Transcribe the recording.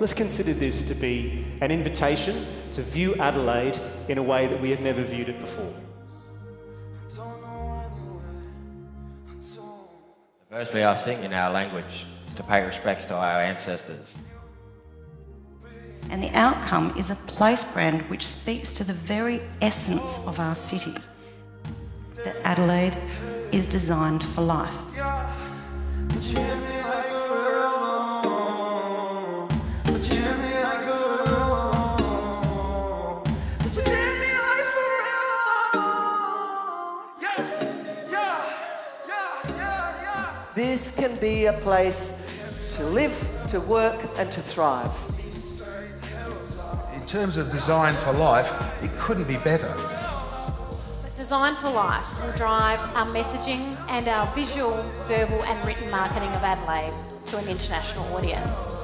Let's consider this to be an invitation to view Adelaide in a way that we have never viewed it before. Firstly, I sing in our language to pay respects to our ancestors. And the outcome is a place brand which speaks to the very essence of our city that Adelaide is designed for life. This can be a place to live, to work, and to thrive. In terms of design for life, it couldn't be better. But Design for Life will drive our messaging and our visual, verbal, and written marketing of Adelaide to an international audience.